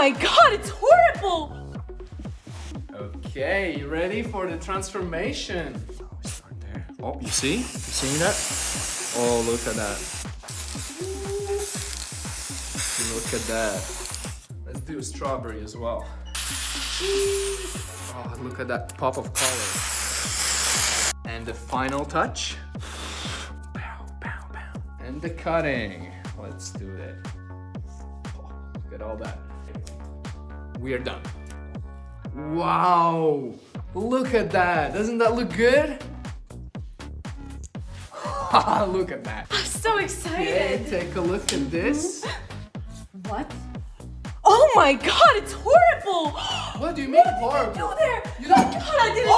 my god, it's horrible! Okay, you ready for the transformation? Start there. Oh, you see? You seeing that? Oh, look at that. Look at that. Let's do strawberry as well. Oh, look at that pop of color. And the final touch. Pow, pow, pow. And the cutting. Let's do it. Look at all that. We are done. Wow! Look at that! Doesn't that look good? look at that. I'm so Okay, excited. take a look at this. What? Oh my god, it's horrible! What do you mean What did horrible? you do there? You oh don't- god, I didn't